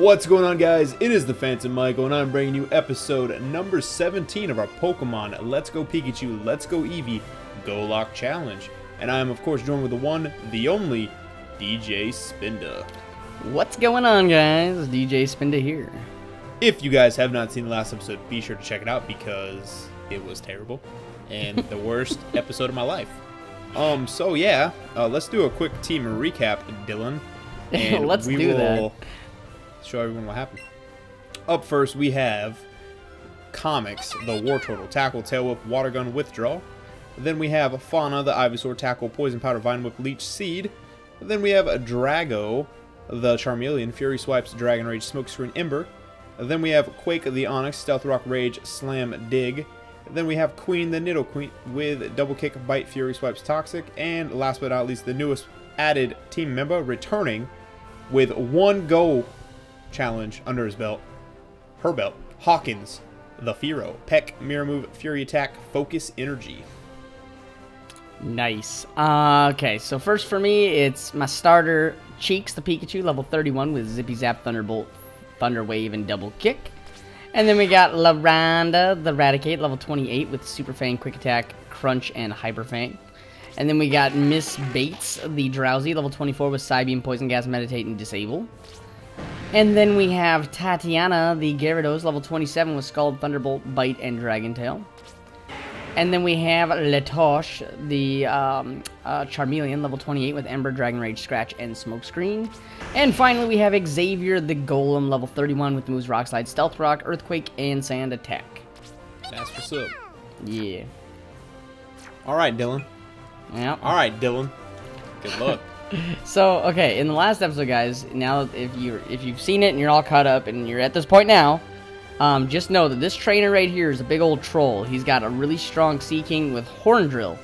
What's going on guys? It is the Phantom Michael and I'm bringing you episode number 17 of our Pokemon Let's Go Pikachu, Let's Go Eevee, GoLocke Challenge. And I am of course joined with the one, the only, DJ Spinda. What's going on guys? DJ Spinda here. If you guys have not seen the last episode, be sure to check it out because it was terrible and the worst episode of my life. Um, so yeah, uh, let's do a quick team recap, Dylan. And Let's we do will that. Show everyone what happened. Up first, we have Comics, the Wartortle, Tackle, Tail Whip, Water Gun, Withdraw. Then we have Fauna, the Ivysaur, Tackle, Poison Powder, Vine Whip, Leech, Seed. Then we have Drago, the Charmeleon, Fury Swipes, Dragon Rage, Smokescreen, Ember. Then we have Quake, the Onix, Stealth Rock, Rage, Slam, Dig. Then we have Queen, the Nidoqueen, with Double Kick, Bite, Fury Swipes, Toxic. And last but not least, the newest added team member returning with one go challenge under his belt. Her belt. Hawkins, the Fearow. Peck, Mirror Move, Fury Attack, Focus Energy. Nice. Uh, okay, so first for me, it's my starter, Cheeks, the Pikachu, level 31 with Zippy Zap, Thunderbolt, Thunder Wave, and Double Kick. And then we got Laranda, the Raticate, level 28 with Super Fang, Quick Attack, Crunch, and Hyper Fang. And then we got Miss Bates, the Drowzee, level 24 with Psybeam, Poison Gas, Meditate, and Disable. And then we have Tatiana, the Gyarados, level 27 with Scald, Thunderbolt, Bite, and Dragon Tail. And then we have Latosh, the um, uh, Charmeleon, level 28 with Ember, Dragon Rage, Scratch, and Smokescreen. And finally, we have Xavier, the Golem, level 31 with moves Rock Slide, Stealth Rock, Earthquake, and Sand Attack. That's what's up. Yeah. Alright, Dylan. Yep. Alright, Dylan. Good luck. So, okay, in the last episode, guys, now if you if you've seen it and you're all caught up and you're at this point now, um, just know that this trainer right here is a big old troll. He's got a really strong Seaking with Horn Drill.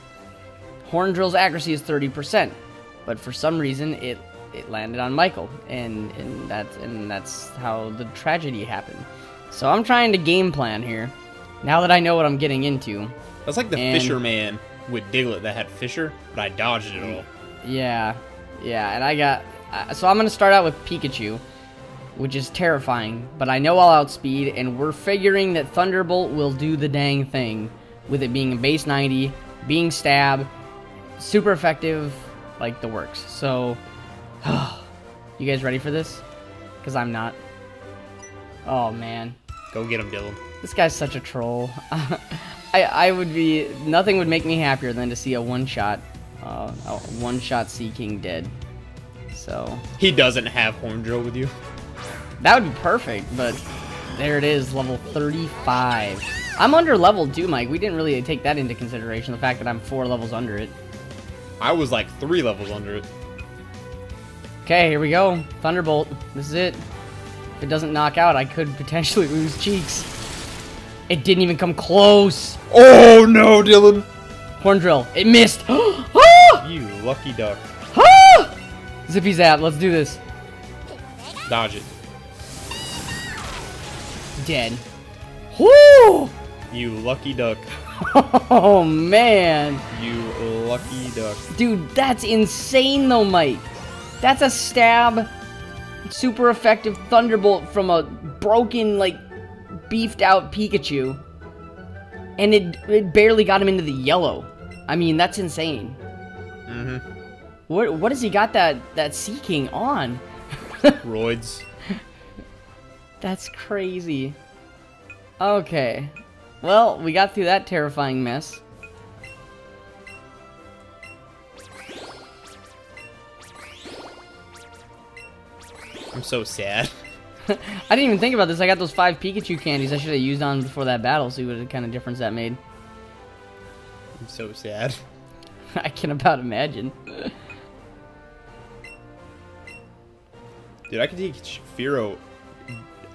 Horn Drill's accuracy is 30%, but for some reason it it landed on Michael, and and that's and that's how the tragedy happened. So I'm trying to game plan here. Now that I know what I'm getting into, That's like the And- Fisherman with Diglett that had Fissure, but I dodged it all. Yeah, yeah, and I got. Uh, so I'm gonna start out with Pikachu, which is terrifying, but I know I'll outspeed, and we're figuring that Thunderbolt will do the dang thing, with it being a base 90, being stab, super effective, like the works. So, you guys ready for this? Because I'm not. Oh man, Go get him, Dylan. this guy's such a troll. I I would be nothing would make me happier than to see a one shot, uh, one shot Seaking dead. So He doesn't have Horn Drill with you. that would be perfect, but there it is, level 35. I'm under level too, Mike. We didn't really take that into consideration. The fact that I'm four levels under it. I was like three levels under it. Okay, here we go. Thunderbolt. This is it. If it doesn't knock out, I could potentially lose cheeks. It didn't even come close. Oh no, Dylan! Horn drill. It missed. Ah! You lucky duck. Ah! Zippy zap, let's do this. Dodge it. Dead. Whoo! You lucky duck. Oh man. You lucky duck. Dude, that's insane though, Mike. That's a stab, super effective thunderbolt from a broken, like, beefed out Pikachu. And it, it barely got him into the yellow. I mean, that's insane. Mm-hmm. What what has he got that that Seaking on? Roids. That's crazy. Okay. Well, we got through that terrifying mess. I'm so sad. I didn't even think about this. I got those five Pikachu candies I should have used on before that battle, see what kind of difference that made. I'm so sad. I can about imagine. Dude, I could teach Fearow.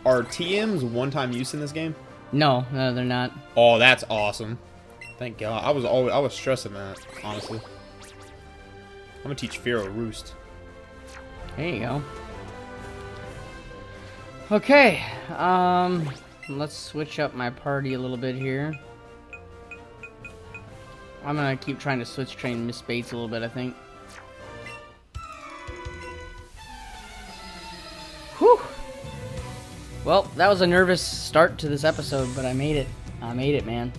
Are TMs one-time use in this game? No, no, they're not. Oh, that's awesome. Thank God. I was always I was stressing that, honestly. I'm gonna teach Fearow Roost. There you go. Okay, um, let's switch up my party a little bit here. I'm gonna keep trying to switch train Miss Bates a little bit, I think. Whew. Well, that was a nervous start to this episode, but I made it. I made it, man.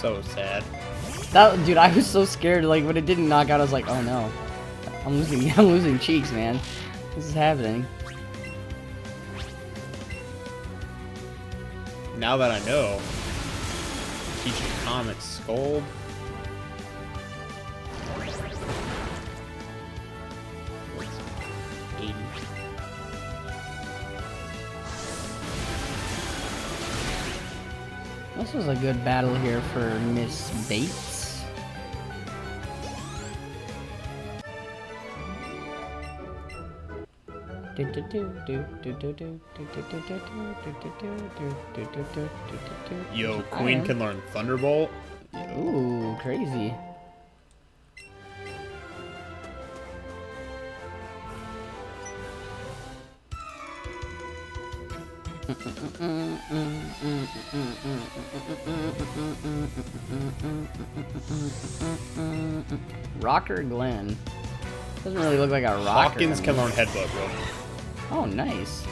So sad. That dude, I was so scared. Like when it didn't knock out, I was like, oh no, I'm losing. I'm losing cheeks, man. This is happening. Now that I know, teaching Comet Scald. This was a good battle here for Miss Bates. Yo, Queen can learn Thunderbolt. Ooh, crazy. Rocker Glen. Doesn't really look like a rocker. Hawkins can learn Headbutt, bro. Oh, nice.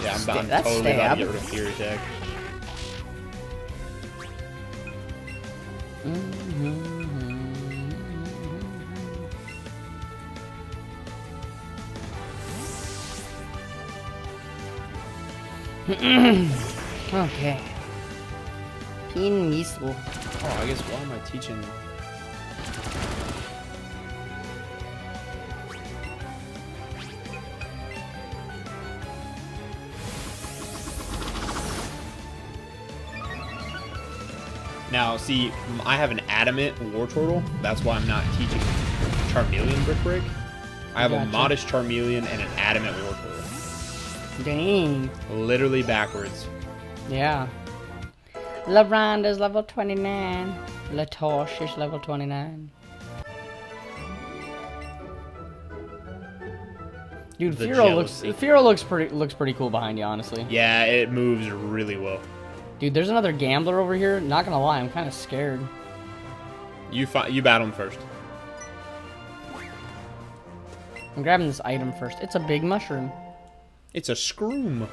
Yeah, I'm, I'm that's totally about to get rid of Fury Attack. Mm-hmm. Okay. Pin Missile. Oh, I guess why am I teaching? Now, see, I have an adamant Wartortle. That's why I'm not teaching Charmeleon Brick Break. I have a Gotcha. modest Charmeleon and an adamant Wartortle. Dang. Literally backwards. Yeah. LaRonda's level 29. Latosh is level 29. Dude, Fearow looks. Fearow looks pretty looks pretty cool behind you, honestly. Yeah, it moves really well. Dude, there's another gambler over here. Not gonna lie, I'm kind of scared. You fi- you battle him first. I'm grabbing this item first. It's a big mushroom. It's a scroom.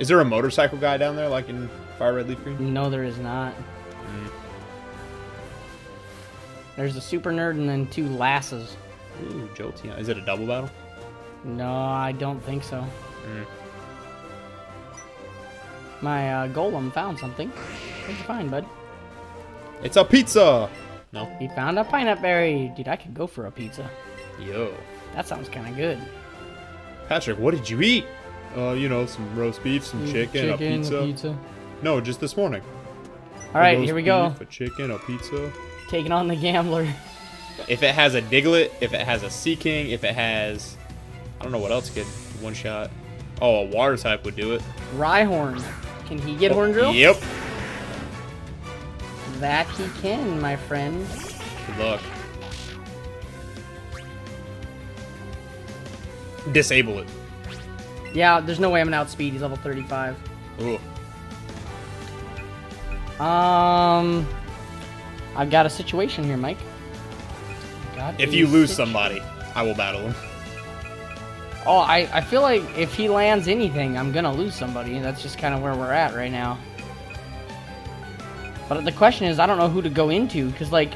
Is there a motorcycle guy down there like in Fire Red Leaf Green? No, there is not. There's a super nerd and then two lasses. Ooh, Jolteon. Is it a double battle? No, I don't think so. Mm. My uh, golem found something. What'd you find, bud? It's a pizza! No. He found a pineapple berry. Dude, I could go for a pizza. Yo. That sounds kind of good. Patrick, what did you eat? Uh, you know, some roast beef, some chicken, a pizza. No, just this morning. All right, here we go. beef, A chicken, a pizza. Taking on the gambler. If it has a Diglett, if it has a Seaking, if it has... I don't know what else could one shot. Oh, a water type would do it. Rhyhorn. Can he get horn drill? Yep. That he can, my friend. Good luck. Disable it. Yeah, there's no way I'm gonna outspeed. He's level 35. Ooh. Um, I've got a situation here, Mike. Got If you lose situ- somebody, I will battle him. Oh, I, I feel like if he lands anything, I'm gonna lose somebody. That's just kind of where we're at right now. But the question is, I don't know who to go into, because, like,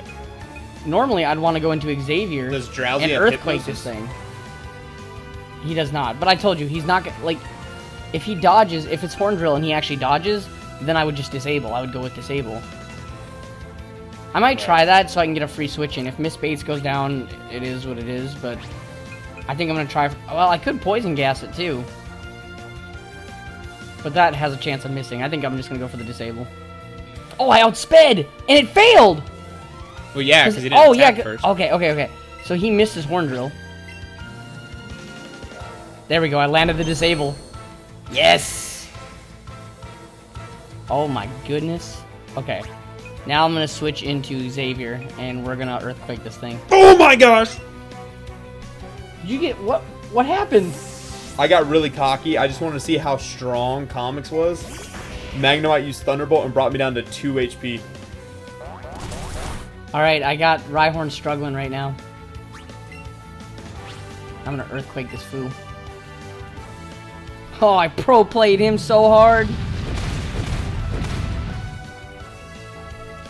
normally I'd want to go into Xavier Does Drowzee and Earthquake hypnosis? this thing. He does not. But I told you, he's not, like, if he dodges, if it's Horn Drill and he actually dodges, then I would just disable. I would go with disable. I might try that so I can get a free switch in. If Miss Bates goes down, it is what it is, but I think I'm gonna try. Well, I could poison gas it too, but that has a chance of missing. I think I'm just gonna go for the disable. Oh, I outsped and it failed. Well, yeah, 'Cause- because he didn't oh yeah. first. Okay, okay, okay. So he missed his horn drill. There we go. I landed the disable. Yes. Oh my goodness. Okay. Now I'm gonna switch into Xavier, and we're gonna earthquake this thing. Oh my gosh! You get what? What happened? I got really cocky. I just wanted to see how strong Comics was. Magnemite used Thunderbolt and brought me down to 2 HP. All right, I got Rhyhorn struggling right now. I'm gonna earthquake this fool. Oh, I pro played him so hard.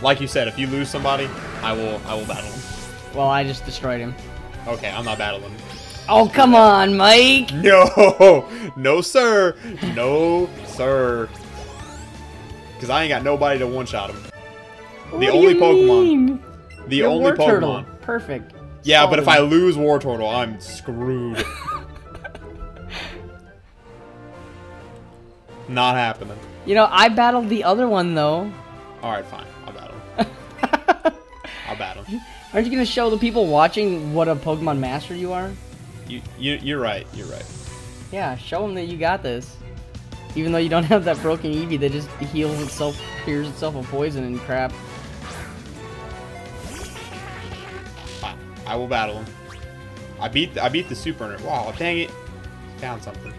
Like you said, if you lose somebody, I will I will battle him. Well, I just destroyed him. Okay, I'm not battling. Oh, come on, Mike. No, no sir, no sir. Because I ain't got nobody to one shot him. What The only Pokemon. mean? The You're only War Pokemon. Turtle. Perfect. Yeah, but if I lose Wartortle, I'm screwed. Not happening. You know, I battled the other one though. All right, fine. I'll battle. him. I'll battle. Aren't you gonna show the people watching what a Pokemon master you are? You, you, you're right. You're right. Yeah, show them that you got this. Even though you don't have that broken Eevee that just heals itself, cures itself of poison and crap. Fine. I will battle him. I beat. I beat the Super. Wow, dang it! Found something.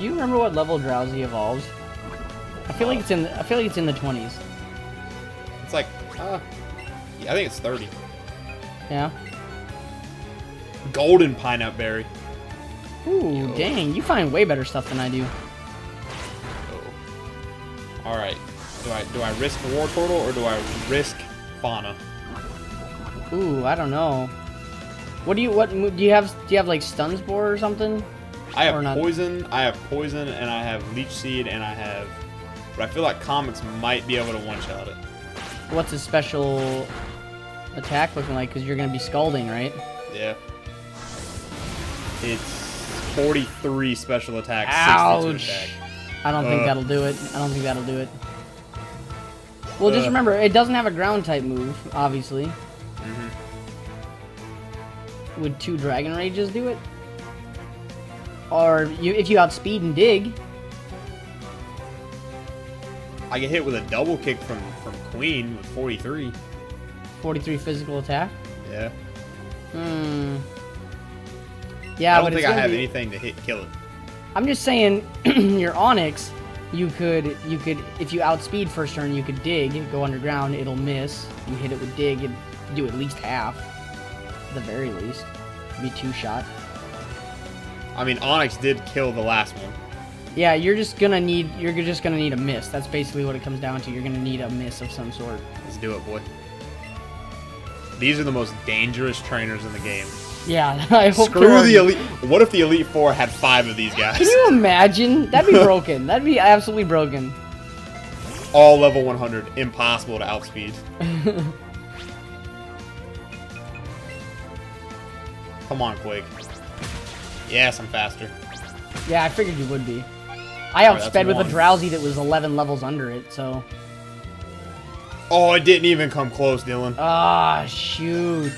Do you remember what level Drowzee evolves? I feel like it's in. The, I feel like it's in the twenties. It's like, uh, yeah, I think it's 30. Yeah. Golden pineapple berry. Ooh, Yo. dang! You find way better stuff than I do. Oh. All right. Do I do I risk Wartortle or do I risk Fauna? Ooh, I don't know. What do you? What do you have? Do you have like stun spore or something? I have poison. I have poison, and I have leech seed, and I have. But I feel like Comets might be able to one shot it. What's his special attack looking like? Because you're gonna be scalding, right? Yeah. It's 43 special attack, Ouch. attack. I don't think Uh. that'll do it. I don't think that'll do it. Well, just Uh. remember, it doesn't have a ground type move, obviously. Mhm. Would two Dragon Rages do it? Or you, if you outspeed and dig, I get hit with a double kick from from Queen with 43. 43 physical attack. Yeah. Hmm. Yeah, I don't think I have be- anything to hit kill it. I'm just saying, your Onix, you could, you could, if you outspeed first turn, you could dig, go underground, it'll miss. You hit it with dig, and do at least half, at the very least. Be two shot. I mean, Onix did kill the last one. Yeah, you're just gonna need, you're just gonna need a miss. That's basically what it comes down to. You're gonna need a miss of some sort. Let's do it, boy. These are the most dangerous trainers in the game. Yeah, I hope. Screw the elite. What if the elite four had five of these guys? Can you imagine? That'd be broken. That'd be absolutely broken. All level 100, impossible to outspeed. Come on, Quake. Yes, I'm faster. Yeah, I figured you would be. I outsped with a Drowzee that was 11 levels under it, so. Oh, it didn't even come close, Dylan. Ah, shoot.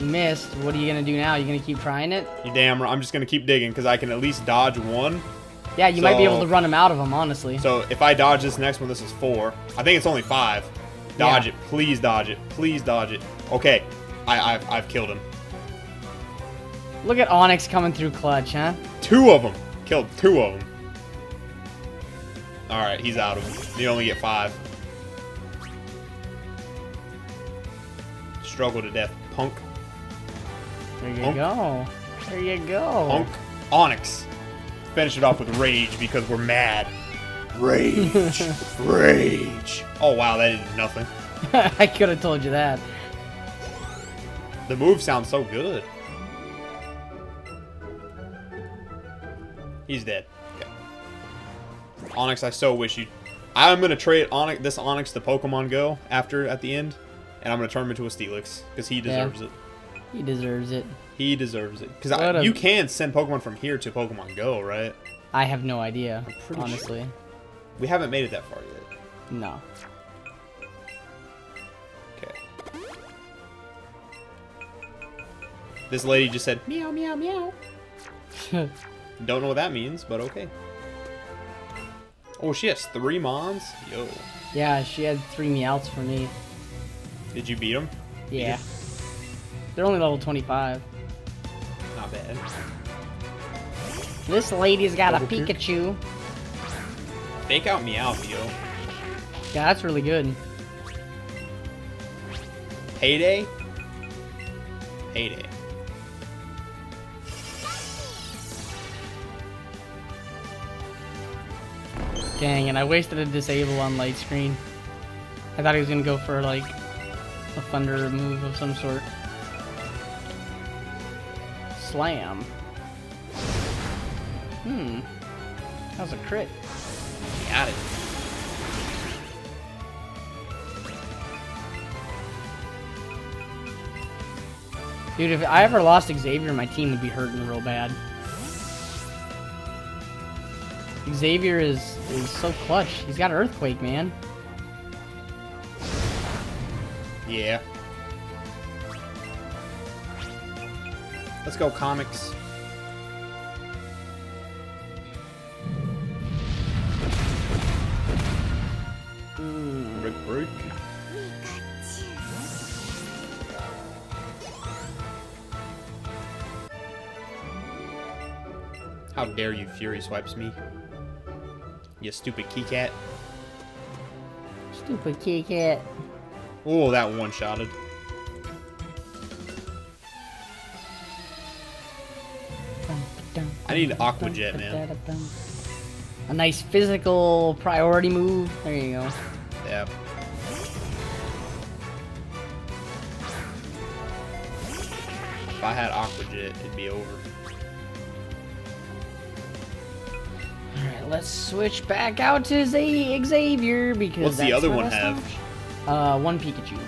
You missed. What are you gonna do now? You gonna keep trying it? You damn right. I'm just gonna keep digging because I can at least dodge one. Yeah, you might be able to run him out of them, honestly. So if I dodge this next one, this is four. I think it's only five. Dodge Yeah. it. Please dodge it. Please dodge it. Okay. I, I've, I've killed him. Look at Onix coming through clutch, huh? Two of them. Killed two of them. Alright, he's out of them. You only get five. Struggle to death. Punk. There you Honk. go. There you go. Punk. Onix. Finish it off with rage because we're mad. Rage. rage. Oh wow, that did nothing. I could have told you that. The move sounds so good. He's dead. Okay. Onix, I so wish you. I'm gonna trade Onix, this Onix to Pokemon Go after at the end, and I'm gonna turn him into a Steelix because he Yeah. deserves it. He deserves it. He deserves it because a- you can send Pokemon from here to Pokemon Go, right? I have no idea, pretty sure. honestly. We haven't made it that far yet. No. Okay. This lady just said meow meow meow. Don't know what that means, but okay. Oh, she has three mons? Yo. yeah, she had three meowths for me. Did you beat them? Yeah. They're only level 25. Not bad. This lady's got a. Pikachu. Fake out Meowth, yo. Yeah, that's really good. Heyday? Heyday. Dang, and I wasted a disable on light screen. I thought he was gonna go for like a thunder move of some sort. Slam. Hmm. That was a crit. Got it. Dude, if I ever lost Xavier, my team would be hurting real bad. Xavier is is so clutch. He's got Earthquake, man. Yeah. Let's go, comics. Mm. Rick. How dare you Fury Swipes me? You stupid key cat. Stupid kitty cat. Oh, that one-shotted. I need Aqua Jet, man. A nice physical priority move. There you go. Yeah. If I had Aqua Jet, it'd be over. Alright, let's switch back out to Z Xavier because What's the other one have? Uh, one Pikachu.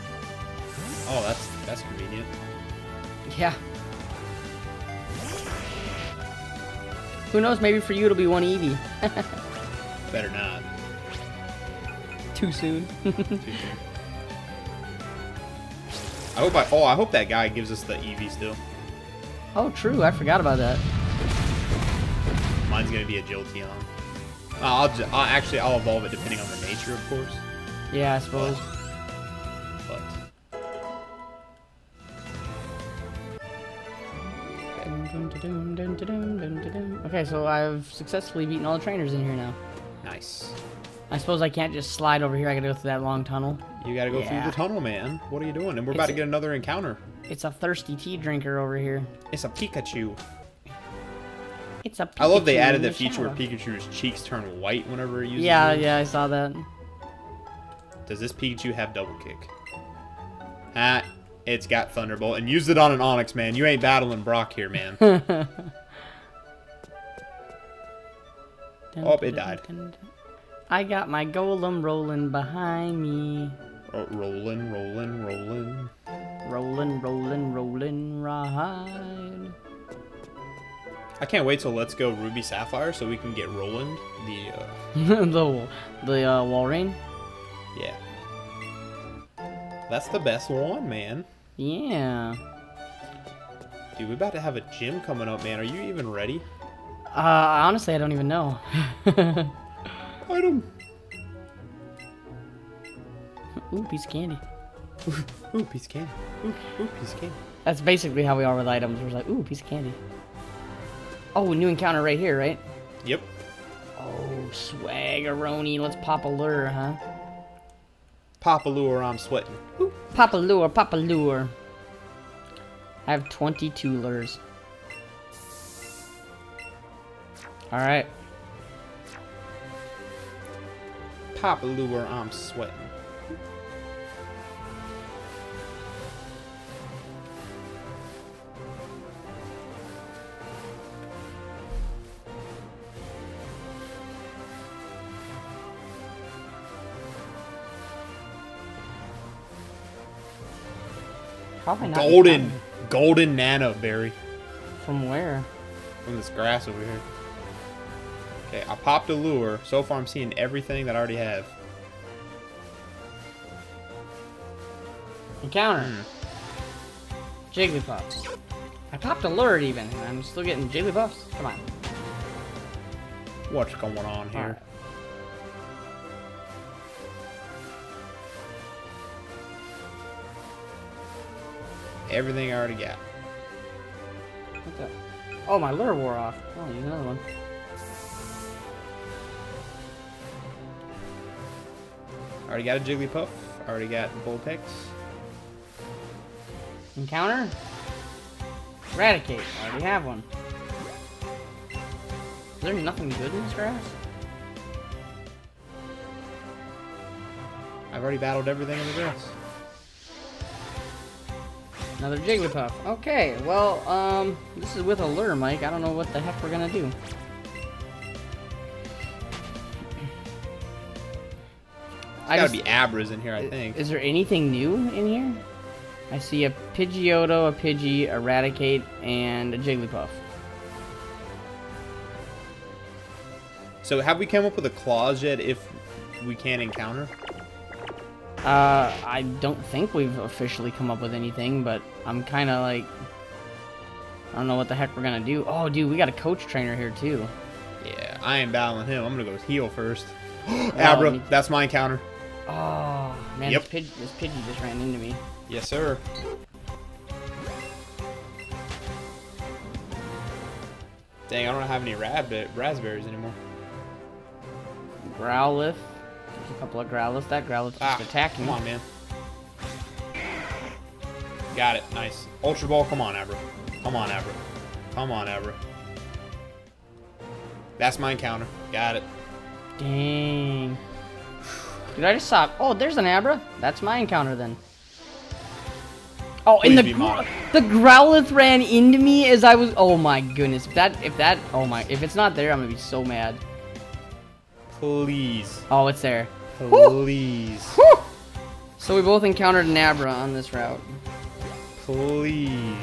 Oh, that's that's convenient. Yeah. Who knows? Maybe for you it'll be one Eevee. Better not. Too soon. Too soon. I hope I. Oh, I hope that guy gives us the Eevee still. oh, true. I forgot about that. Mine's gonna be a Jolteon. Uh, I'll, ju- I'll actually I'll evolve it depending on the nature, of course. Yeah, I suppose. But Okay, so I've successfully beaten all the trainers in here now. nice. I suppose I can't just slide over here. I gotta go through that long tunnel. You gotta go Yeah. through the tunnel, man. What are you doing? And we're about to get another encounter. It's a thirsty tea drinker over here. It's a Pikachu. It's a I love they added the feature where. Pikachu's cheeks turn white whenever it uses Yeah, moves. yeah, I saw that. Does this Pikachu have double kick? Ah, it's got Thunderbolt and used it on an Onix, man. You ain't battling Brock here, man. Oh, it died. I got my golem rolling behind me. oh, rolling, rolling, rolling. Rolling, rolling, rolling, ride. I can't wait till Let's Go Ruby Sapphire so we can get Roland. The uh, the the uh, Walrein. yeah, that's the best one, man. Yeah. Dude, we're about to have a gym coming up, man. Are you even ready? Uh, honestly, I don't even know. Item. Ooh, piece of candy. Ooh, piece of candy. Ooh, ooh, piece of candy. That's basically how we are with items. We're like, ooh, piece of candy. Oh, new encounter right here, right? Yep. Oh, swaggeroni. Let's pop a lure, huh? Pop a Lure, I'm sweating. Pop a lure, pop a lure. I have 22 lures. Alright. Pop a Lure, I'm sweating. Probably not. Golden, golden nano berry From where? from this grass over here. Okay, I popped a lure. So far, I'm seeing everything that I already have. Encounter. Hmm. Jigglypuff. I popped a lure even, and I'm still getting Jigglypuffs? Come on. What's going on here? Everything I already got. What the? Oh, my lure wore off. Oh, use another one. Already got a Jigglypuff. I already got Vulpix. Encounter? Eradicate. I already have one. Is there nothing good in this grass? I've already battled everything in the grass. Another Jigglypuff. Okay, well, um, this is with a lure, Mike. I don't know what the heck we're gonna do. I Gotta just- be Abras in here, I think. Is there anything new in here? I see a Pidgeotto, a Pidgey, Eradicate, and a Jigglypuff. So have we come up with a clause yet if we can't encounter? Uh, I don't think we've officially come up with anything, but I'm kind of like, I don't know what the heck we're gonna do. Oh, dude, we got a coach trainer here too. Yeah, I ain't battling him. I'm gonna go with heal first. me- Abra, that's my encounter. Oh man, Yep. this, Pidge, this Pidgey just ran into me. Yes, sir. Dang, I don't have any rabbit raspberries anymore. Growlithe, a couple of Growlithes. That Growlithe just Ah, attacked come on, man. Got it. Nice. Ultra Ball. Come on, Abra. Come on, Abra. Come on, Abra. That's my encounter. Got it. Dang. Did I just stop? Oh, there's an Abra. That's my encounter then. Oh, and the gr- the Growlithe ran into me as I was. Oh my goodness! If that, if that, oh my, if it's not there, I'm gonna be so mad. Please. Oh, it's there. Woo! Please. Whew! So we both encountered an Abra on this route. Please.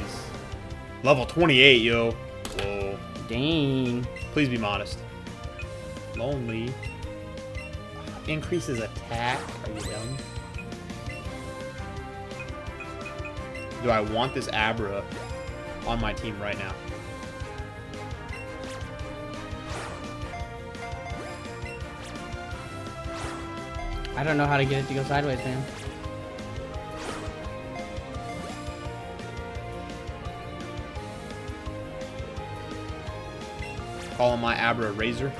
Level 28, yo. Whoa. Dang. Please be modest. Lonely. Increases attack. Are you dumb? Do I want this Abra on my team right now? I don't know how to get it to go sideways, man. Calling my Abra Razor.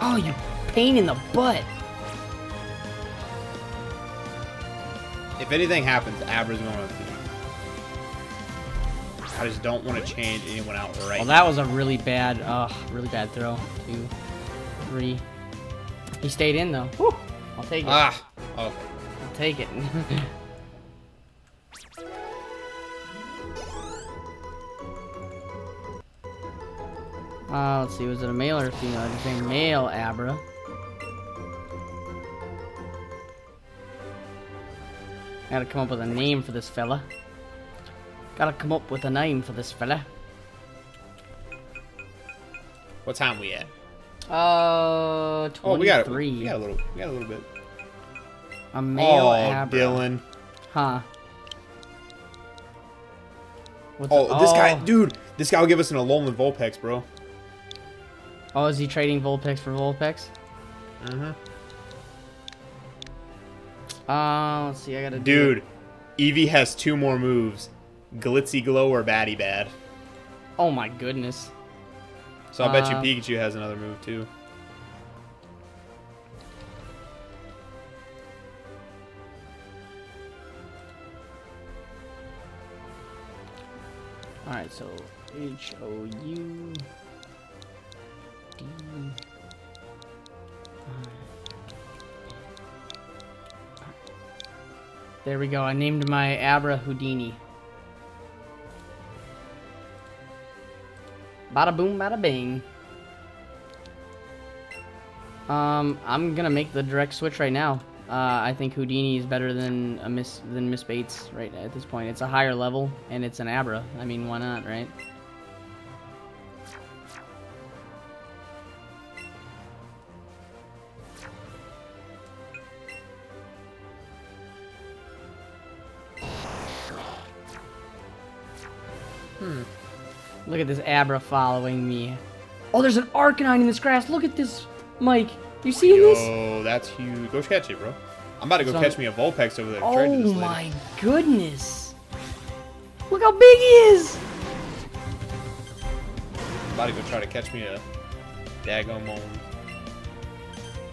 Oh, you pain in the butt. If anything happens, Abra's going on the team. I just don't want to change anyone out right Well, that was a really bad, uh, really bad throw. Two, three. He stayed in though. Whew. I'll take it. Ah. Okay. I'll take it. uh, let's see, was it a male or a female? I just say male Abra. Gotta come up with a name for this fella. Gotta come up with a name for this fella. What time we at? Uh, 23. Oh, we got, we got a little. We got a little bit. A male oh, Abra. Dylan. Huh. What's Oh, it- this guy, oh. dude. This guy will give us an Alolan Vulpix, bro. Oh, is he trading Vulpix for Vulpix? Mm-hmm. Uh, let's see, I gotta do Dude, Eevee has two more moves: Glitzy Glow or Baddy Bad. Oh my goodness. So I bet you Uh, Pikachu has another move too. Alright, so H O U D There we go. I named my Abra Houdini. Bada boom, bada bing. Um, I'm gonna make the direct switch right now. Uh, I think Houdini is better than a Miss than Miss Bates right at this point. It's a higher level and it's an Abra. I mean, why not, right? Look at this Abra following me. Oh, there's an Arcanine in this grass. Look at this, Mike. You see this? Yo, that's huge. Go catch it, bro. I'm about to go So- catch me a Vulpix over there. Oh trading this lady. my goodness. Look how big he is. I'm about to go try to catch me a daggone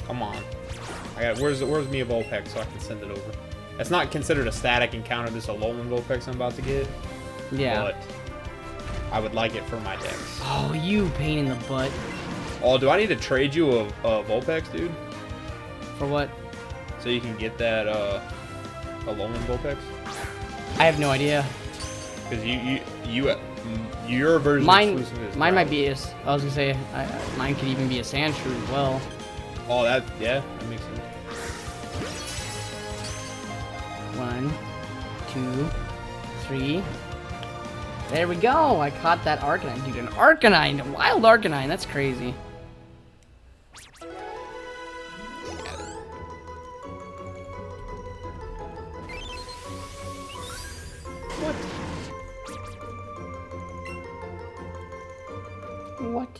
Come on. I got where's where's Mia Vulpix so I can send it over. That's not considered a static encounter. This is a Alolan Vulpix I'm about to get. Yeah. But I would like it for my dex. Oh, you pain in the butt. Oh, do I need to trade you a, a Vulpix, dude? For what? So you can get that uh, a Alolan Vulpix? I have no idea. Because you, you, you, uh, your version Mine, mine might be a, s- I was gonna say, I, I- mine could even be a Sandshrew as well. Oh, that, yeah, that makes sense. One, two, three. There we go. I caught that Arcanine, dude. An Arcanine, a wild Arcanine. That's crazy. What? What?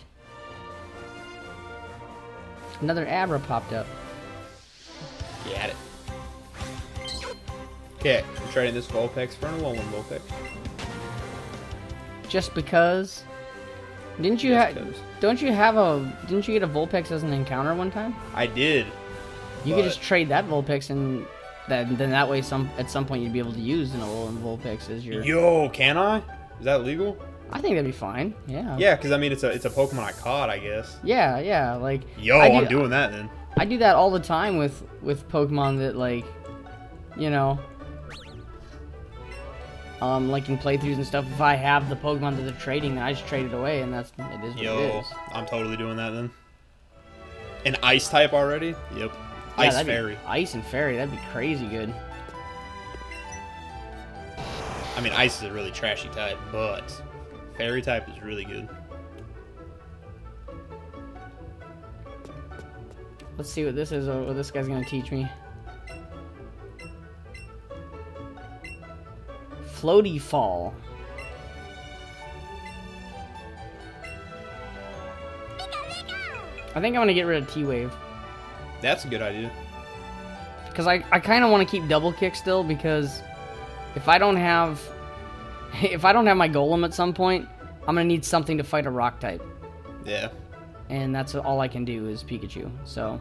Another Abra popped up. Get it. Okay, I'm trading this Vulpix for an Alolan Vulpix. Just because. Didn't you have? Don't you have a? Didn't you get a Vulpix as an encounter one time? I did. You could just trade that Vulpix and then then that way some at some point you'd be able to use an Alolan Vulpix as your. Yo, can I? Is that legal? I think that'd be fine. Yeah. Yeah, because I mean it's a it's a Pokemon I caught, I guess. Yeah, yeah. Like. Yo, I I'm do- doing that then. I do that all the time with with Pokemon that like, you know, um, like in playthroughs and stuff. If I have the Pokemon that they're trading, then I just trade it away, and that's it is what it Yo, is. I'm totally doing that then. An Ice type already? Yep. Yeah, Ice Fairy. Ice and Fairy, that'd be crazy good. I mean, Ice is a really trashy type, but Fairy type is really good. Let's see what this is. What this guy's gonna teach me. Floaty Fall. I think I'm gonna get rid of T-Wave. That's a good idea. Because I, I kind of want to keep double kick still because if I don't have if I don't have my golem at some point, I'm gonna need something to fight a rock type, Yeah. and that's all I can do is Pikachu. So,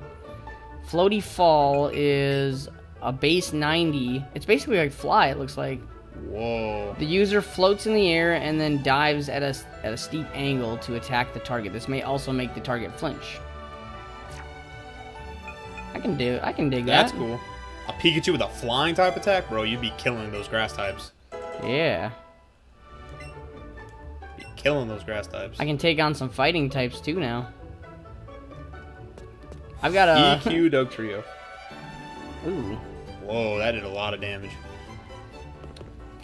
floaty fall is a base 90. It's basically like fly. It looks like Whoa. the user floats in the air and then dives at a at a steep angle to attack the target. This may also make the target flinch. I can do. I can dig That's that. That's cool. A Pikachu with a flying type attack? Bro, you'd be killing those grass types. Yeah. Be killing those grass types. I can take on some fighting types too now. I've got a. EQ Dugtrio. Ooh. Whoa, that did a lot of damage.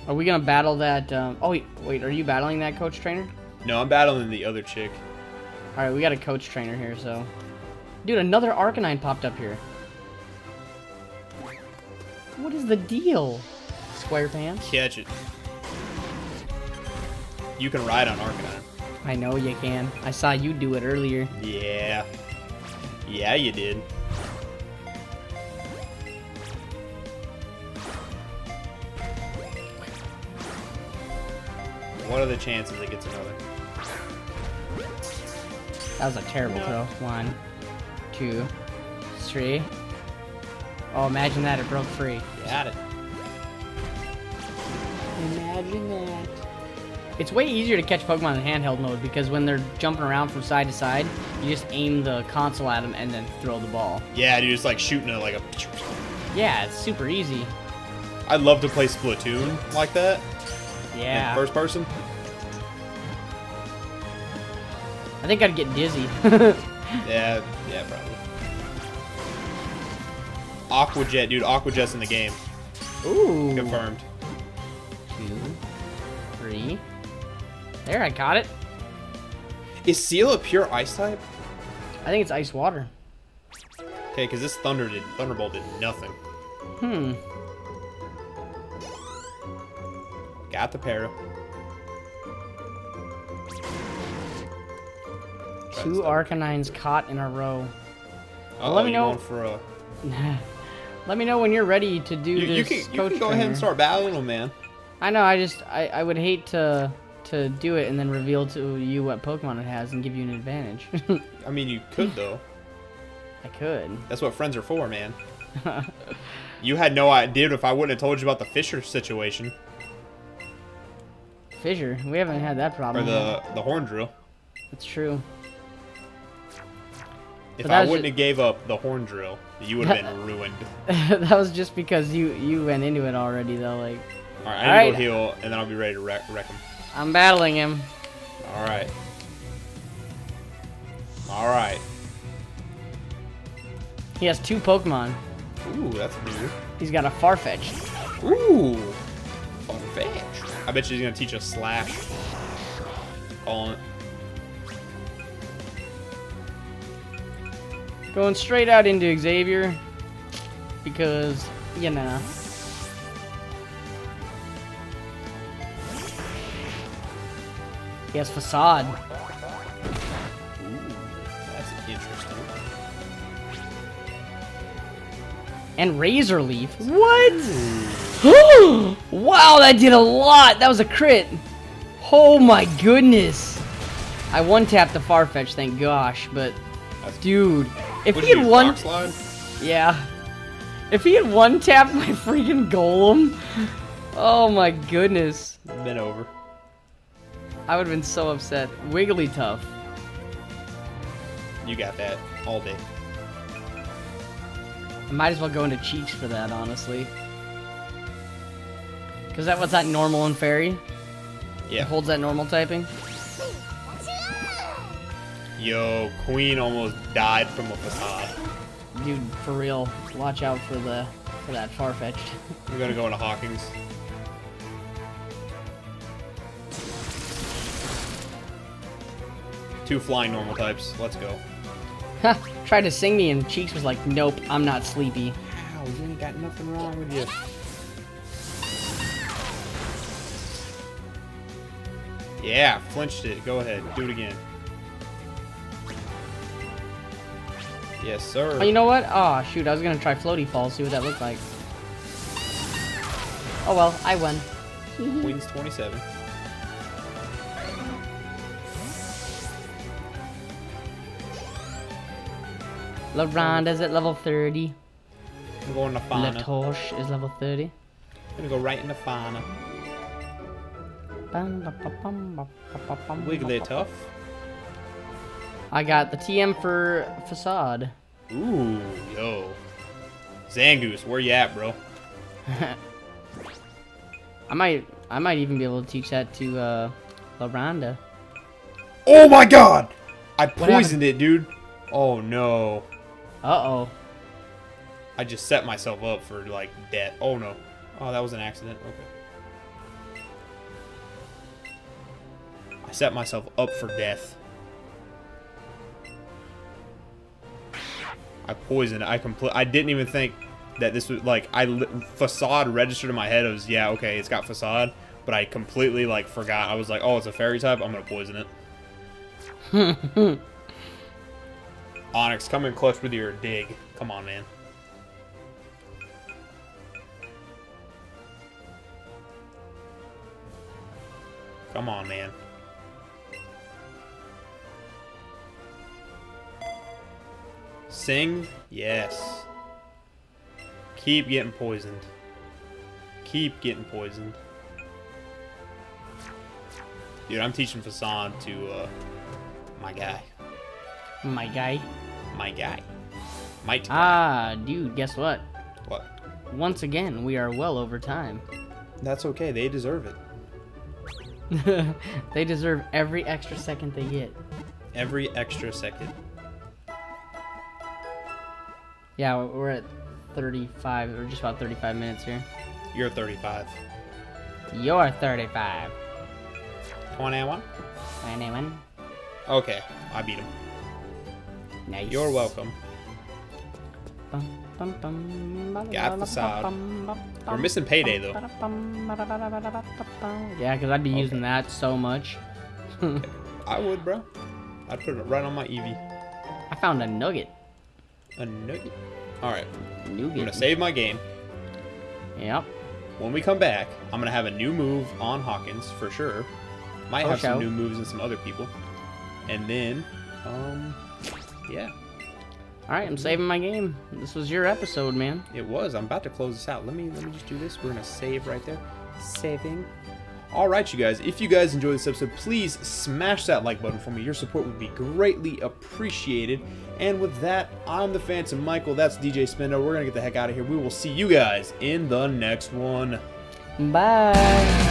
Are we gonna battle that? Um... Oh wait, wait. Are you battling that coach trainer? No, I'm battling the other chick. All right, we got a coach trainer here, so. Dude, another Arcanine popped up here. What is the deal? Square pants? Catch it. You can ride on Arcanine. I know you can. I saw you do it earlier. Yeah. Yeah, you did. What are the chances it gets another? That was a terrible No. throw. One, two, three. Oh, imagine that. It broke free. Got it. Imagine that. It's way easier to catch Pokemon in handheld mode because when they're jumping around from side to side, you just aim the console at them and then throw the ball. Yeah, you're just like shooting it like a. Yeah, it's super easy. I'd love to play Splatoon like that. In Yeah. First person. I think I'd get dizzy. Yeah, yeah, probably. Aqua Jet, dude. Aqua Jet's in the game. Ooh. Confirmed. Two, three. There, I caught it. Is Seel a pure ice type? I think it's ice water. Okay, because this Thunder did Thunderbolt did nothing. Hmm. Got the para. Two Arcanines caught in a row. Uh let me know- for a. Let me know when you're ready to do You, this you can you coach can go ahead and start battling them, man. I know. I just I, I would hate to to do it and then reveal to you what Pokemon it has and give you an advantage. I mean, you could though. I could. That's what friends are for, man. you had no idea if I wouldn't have told you about the Fissure situation Fissure. We haven't had that problem. or the the horn drill. That's true. If I wouldn't ju- have gave up the horn drill, you would have been ruined. that was just because you you went into it already though. Like All right, I need to go heal, and then I'll be ready to wreck, wreck him. I'm battling him. All right. All right. He has two Pokemon. Ooh, that's weird. He's got a Farfetch. Ooh, fun fetch. I bet you he's gonna teach us slash. Calling it. Going straight out into Xavier because you know. He has facade. And Razor Leaf. What? wow, that did a lot. That was a crit. Oh my goodness. I one tapped the Farfetch, thank gosh, but That's- dude, if What he had one... Yeah. If he had one-tapped my freaking golem, oh my goodness. Been over. I would have been so upset. Wigglytuff. You got that all day. Might as well go into cheeks for that, honestly. Cause that was that normal and fairy? It Yeah. holds that normal typing? Yo, Queen almost died from a facade. Dude, for real. Watch out for the for that Farfetch'd. I'm gonna go into Hawkins. Two flying normal types. Let's go. Ha! Tried to sing me and Cheeks was like, nope, I'm not sleepy. Ow, you ain't got nothing wrong with you. Yeah, flinched it. Go ahead. Do it again. Yes, sir. Oh, you know what? Oh, shoot, I was gonna try Floaty Fall, see what that looked like. Oh well, I won. Queen's 27. LaRonda's at level 30. I'm going to Fauna. Latosh is level 30. I'm gonna go right into Fauna. Bum, ba, ba, bum, ba, ba, ba, bum, Wiggly ba, ba. tough. I got the TM for Facade. Ooh, yo. Zangoose, where you at, bro? I might I might even be able to teach that to uh LaRonda. Oh my god! I poisoned it, dude. Oh no. Uh-oh. I just set myself up for like death. Oh no. Oh, that was an accident. Okay. I set myself up for death. I poisoned. I complete. I didn't even think that this was like I facade registered in my head. It was yeah, okay, it's got facade, but I completely like forgot. I was like, oh, it's a fairy type. I'm gonna poison it. Onix, come in clutch with your dig. Come on, man. Come on, man. Sing? Yes. Keep getting poisoned. Keep getting poisoned. Dude, I'm teaching Facade to, uh, my guy. My guy. My guy. Might. Ah, dude, guess what? What? Once again, we are well over time. That's okay. They deserve it. they deserve every extra second they get. Every extra second. Yeah, we're- we're at 35, or just about 35 minutes here. You're 35. You're 35. 21? 21. Okay, I beat him. Nice. You're welcome. Got the sod. bum, bum, We're bum, missing payday though. Yeah, because I'd be Okay. using that so much. I would, bro. I'd put it right on my Eevee. I found a nugget. A nugget. Alright, I'm gonna save my game. Yep. When we come back, I'm gonna have a new move on Hawkins for sure. Might Oh, have some new moves and some other people. And then, um, yeah, All right, I'm saving my game. This was your episode, man. it was. I'm about to close this out. Let me let me just do this. We're gonna save right there. Saving. All right, you guys. If you guys enjoyed this episode, please smash that like button for me. Your support would be greatly appreciated. And with that, I'm the Phantom Michael. That's DJ Spinda. We're gonna get the heck out of here. We will see you guys in the next one. Bye.